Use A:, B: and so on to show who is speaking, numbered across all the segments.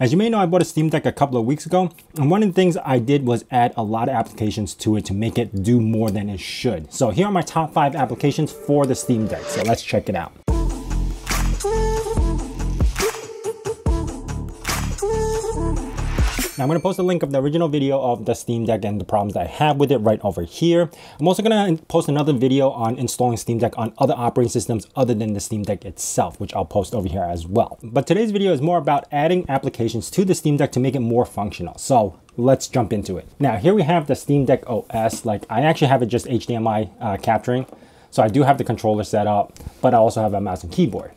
A: As you may know, I bought a Steam Deck a couple of weeks ago, and one of the things I did was add a lot of applications to it to make it do more than it should. So here are my top five applications for the Steam Deck, so let's check it out. Now I'm going to post a link of the original video of the Steam Deck and the problems that I have with it right over here. I'm also going to post another video on installing Steam Deck on other operating systems other than the Steam Deck itself, which I'll post over here as well. But today's video is more about adding applications to the Steam Deck to make it more functional. So let's jump into it. Now here we have the Steam Deck OS. Like I actually have it just HDMI uh, capturing. So I do have the controller set up, but I also have a mouse and keyboard.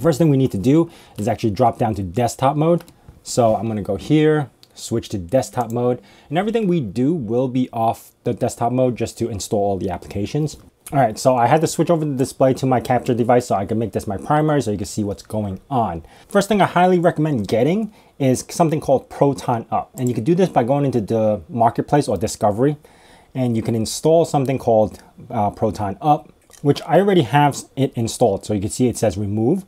A: First thing we need to do is actually drop down to desktop mode. So I'm gonna go here, switch to desktop mode, and everything we do will be off the desktop mode just to install all the applications. All right, so I had to switch over the display to my capture device so I can make this my primary so you can see what's going on. First thing I highly recommend getting is something called Proton Up. And you can do this by going into the marketplace or discovery and you can install something called uh, Proton Up, which I already have it installed. So you can see it says remove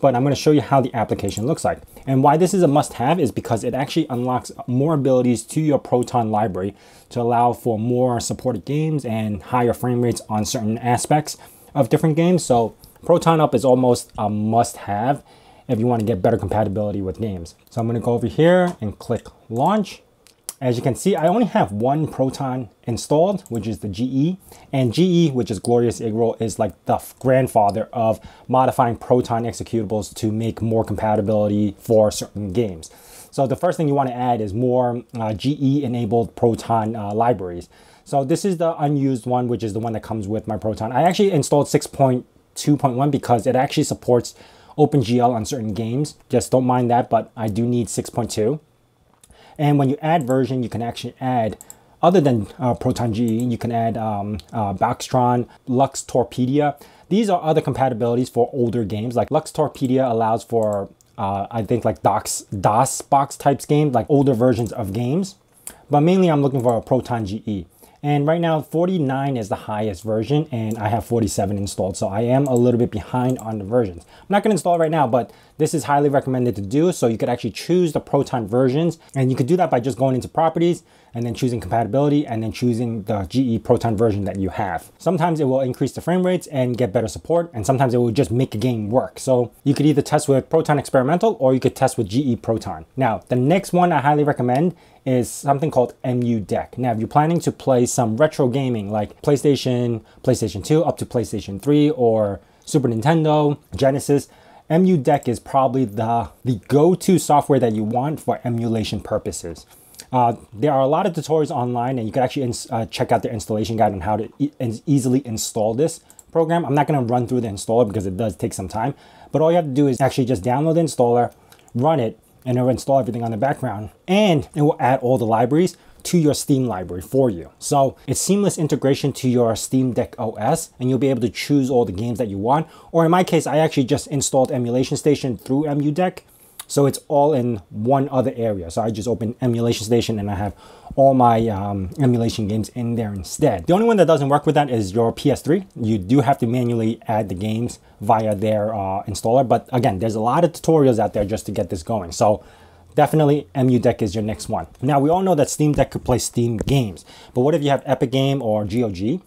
A: but I'm going to show you how the application looks like. And why this is a must-have is because it actually unlocks more abilities to your Proton library to allow for more supported games and higher frame rates on certain aspects of different games. So Proton Up is almost a must-have if you want to get better compatibility with games. So I'm going to go over here and click Launch. As you can see, I only have one Proton installed, which is the GE. And GE, which is Glorious Eggroll, is like the grandfather of modifying Proton executables to make more compatibility for certain games. So the first thing you want to add is more uh, GE-enabled Proton uh, libraries. So this is the unused one, which is the one that comes with my Proton. I actually installed 6.2.1 because it actually supports OpenGL on certain games. Just don't mind that, but I do need 6.2. And when you add version, you can actually add, other than uh, Proton GE, you can add um, uh, Boxtron, Luxtorpeda. These are other compatibilities for older games. Like Luxtorpeda allows for, uh, I think like DOS, DOS box types games, like older versions of games. But mainly I'm looking for a Proton GE. And right now 49 is the highest version and I have 47 installed. So I am a little bit behind on the versions. I'm not gonna install right now, but this is highly recommended to do. So you could actually choose the Proton versions and you could do that by just going into properties and then choosing compatibility and then choosing the GE Proton version that you have. Sometimes it will increase the frame rates and get better support and sometimes it will just make a game work. So you could either test with Proton Experimental or you could test with GE Proton. Now, the next one I highly recommend is something called EmuDeck. Now, if you're planning to play some retro gaming like PlayStation, PlayStation 2 up to PlayStation 3 or Super Nintendo, Genesis, EmuDeck is probably the, the go-to software that you want for emulation purposes. Uh, there are a lot of tutorials online and you can actually uh, check out the installation guide on how to e easily install this program. I'm not going to run through the installer because it does take some time, but all you have to do is actually just download the installer, run it, and it'll install everything on the background and it will add all the libraries to your Steam library for you. So it's seamless integration to your Steam Deck OS and you'll be able to choose all the games that you want. Or in my case, I actually just installed Emulation Station through EmuDeck so it's all in one other area. So I just open Emulation Station and I have all my um, emulation games in there instead. The only one that doesn't work with that is your PS3. You do have to manually add the games via their uh, installer. But again, there's a lot of tutorials out there just to get this going. So definitely EmuDeck is your next one. Now we all know that Steam Deck could play Steam games, but what if you have Epic Game or GOG?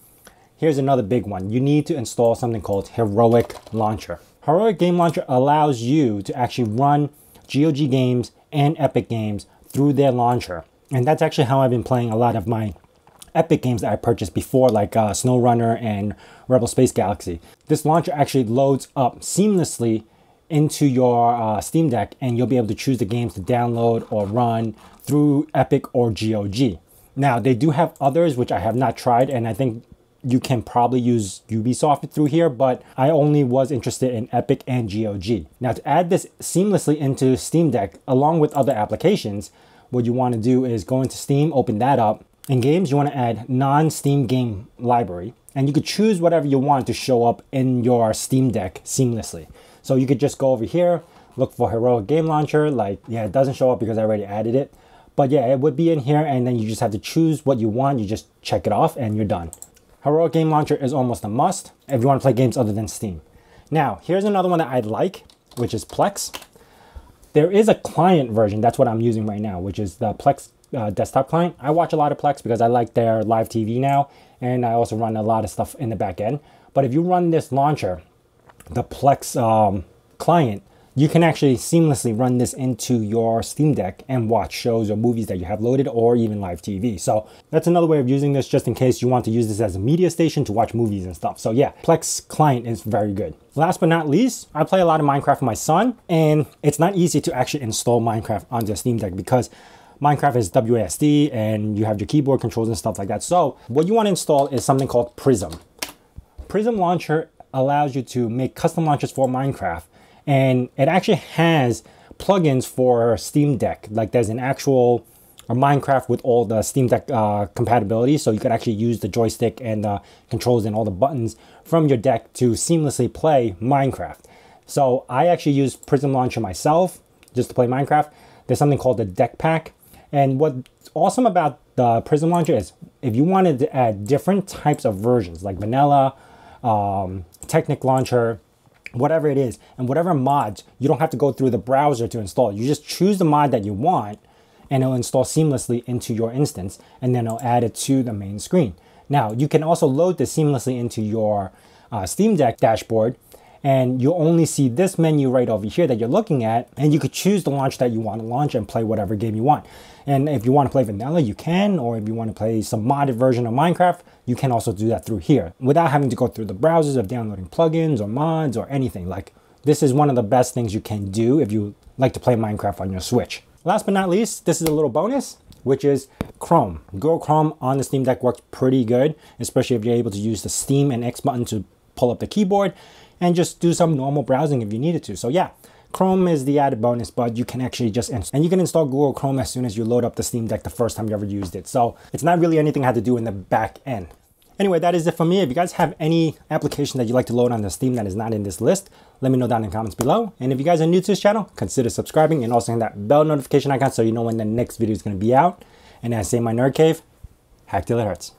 A: Here's another big one. You need to install something called Heroic Launcher. Heroic Game Launcher allows you to actually run GOG games and Epic games through their launcher. And that's actually how I've been playing a lot of my Epic games that I purchased before, like uh, SnowRunner and Rebel Space Galaxy. This launcher actually loads up seamlessly into your uh, Steam Deck and you'll be able to choose the games to download or run through Epic or GOG. Now, they do have others which I have not tried and I think you can probably use Ubisoft through here, but I only was interested in Epic and GOG. Now to add this seamlessly into Steam Deck along with other applications, what you want to do is go into Steam, open that up. In games, you want to add non-Steam game library, and you could choose whatever you want to show up in your Steam Deck seamlessly. So you could just go over here, look for Heroic Game Launcher, like, yeah, it doesn't show up because I already added it. But yeah, it would be in here, and then you just have to choose what you want. You just check it off, and you're done. Heroic Game Launcher is almost a must if you want to play games other than Steam. Now, here's another one that I like, which is Plex. There is a client version. That's what I'm using right now, which is the Plex uh, desktop client. I watch a lot of Plex because I like their live TV now, and I also run a lot of stuff in the back end. But if you run this launcher, the Plex um, client, you can actually seamlessly run this into your Steam Deck and watch shows or movies that you have loaded or even live TV. So that's another way of using this just in case you want to use this as a media station to watch movies and stuff. So yeah, Plex client is very good. Last but not least, I play a lot of Minecraft with my son and it's not easy to actually install Minecraft onto the Steam Deck because Minecraft is WASD and you have your keyboard controls and stuff like that. So what you want to install is something called Prism. Prism Launcher allows you to make custom launches for Minecraft and it actually has plugins for Steam Deck. Like there's an actual Minecraft with all the Steam Deck uh, compatibility, so you could actually use the joystick and the controls and all the buttons from your deck to seamlessly play Minecraft. So I actually use Prism Launcher myself just to play Minecraft. There's something called the Deck Pack, and what's awesome about the Prism Launcher is if you wanted to add different types of versions, like vanilla, um, Technic Launcher, whatever it is, and whatever mods, you don't have to go through the browser to install. You just choose the mod that you want, and it'll install seamlessly into your instance, and then it'll add it to the main screen. Now, you can also load this seamlessly into your uh, Steam Deck dashboard, and you only see this menu right over here that you're looking at, and you could choose the launch that you want to launch and play whatever game you want. And if you want to play vanilla, you can, or if you want to play some modded version of Minecraft, you can also do that through here without having to go through the browsers of downloading plugins or mods or anything. Like this is one of the best things you can do if you like to play Minecraft on your Switch. Last but not least, this is a little bonus, which is Chrome. Google Chrome on the Steam Deck works pretty good, especially if you're able to use the Steam and X button to pull up the keyboard and just do some normal browsing if you needed to. So yeah, Chrome is the added bonus, but you can actually just and you can install Google Chrome as soon as you load up the Steam Deck the first time you ever used it. So it's not really anything I had to do in the back end. Anyway, that is it for me. If you guys have any application that you'd like to load on the Steam that is not in this list, let me know down in the comments below. And if you guys are new to this channel, consider subscribing and also hit that bell notification icon so you know when the next video is going to be out. And as I say in my nerd cave, hack till it hurts.